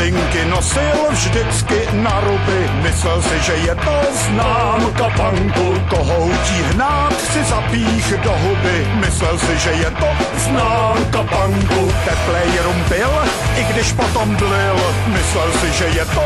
novinky nosil vždycky na ruby. Myslel si, že je to znám. Kapanku kohoutí hnát si zapích do huby. Myslel si, že je to znám. Kapanku teplej rumpil, i když potom dlil, Myslel si, že je to